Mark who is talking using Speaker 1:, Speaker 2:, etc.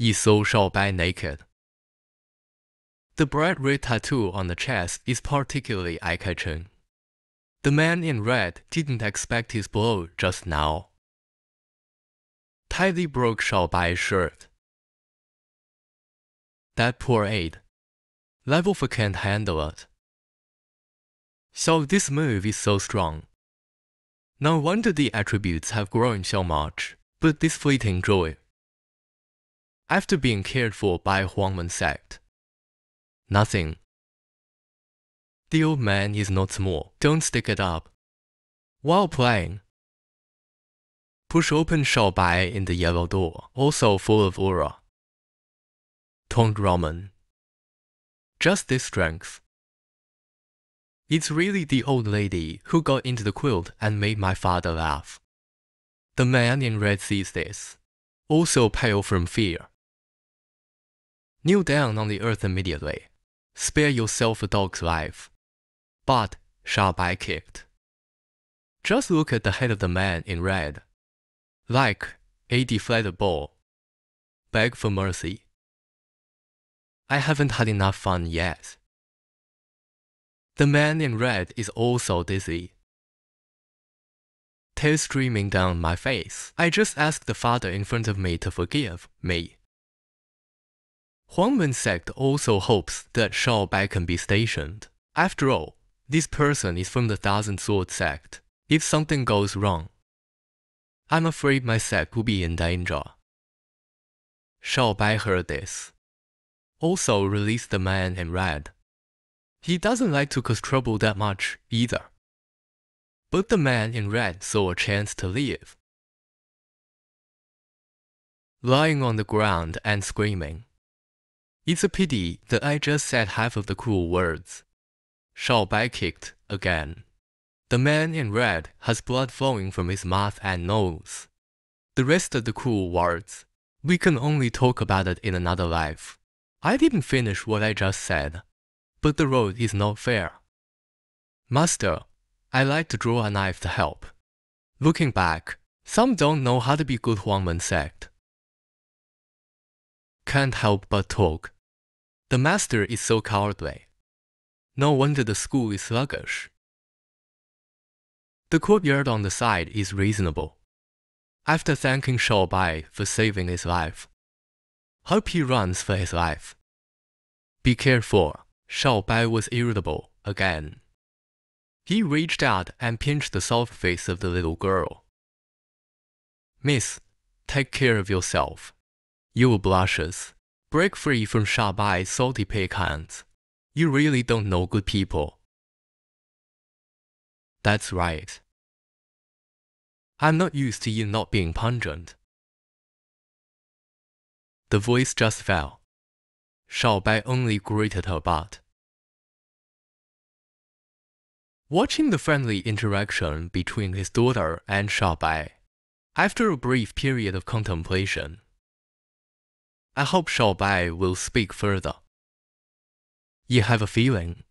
Speaker 1: Yi saw Xiaobai naked. The bright red tattoo on the chest is particularly eye-catching. The man in red didn't expect his blow just now. Tightly broke Xiaobai's shirt. That poor aide. Level can't handle it. So this move is so strong. No wonder the attributes have grown so much, but this fleeting joy. After being cared for by Huangmen sect. Nothing. The old man is not small, don't stick it up. While playing, push open Xiaobai in the yellow door, also full of aura. Tong Ramen. Just this strength. It's really the old lady who got into the quilt and made my father laugh. The man in red sees this, also pale from fear. Kneel down on the earth immediately. Spare yourself a dog's life. But Xiaobai kicked. Just look at the head of the man in red. Like a deflated ball. Beg for mercy. I haven't had enough fun yet. The man in red is also dizzy. Tears streaming down my face. I just ask the father in front of me to forgive me. Huangmen sect also hopes that Bai can be stationed. After all, this person is from the Thousand Sword sect. If something goes wrong, I'm afraid my sect will be in danger. Bai heard this. Also released the man in red. He doesn't like to cause trouble that much either. But the man in red saw a chance to leave. Lying on the ground and screaming. It's a pity that I just said half of the cool words. Xiaobai kicked again. The man in red has blood flowing from his mouth and nose. The rest of the cool words, we can only talk about it in another life. I didn't finish what I just said, but the road is not fair. Master, I like to draw a knife to help. Looking back, some don't know how to be good Huangmen sect. Can't help but talk. The master is so cowardly. No wonder the school is sluggish. The courtyard on the side is reasonable. After thanking Bai for saving his life, Hope he runs for his life. Be careful, Xiaobai was irritable again. He reached out and pinched the soft face of the little girl. Miss, take care of yourself. You will blushes. Break free from Xiaobai's salty pig hands. You really don't know good people. That's right. I'm not used to you not being pungent. The voice just fell. Bai only greeted her butt. Watching the friendly interaction between his daughter and Bai, after a brief period of contemplation, I hope Bai will speak further. You have a feeling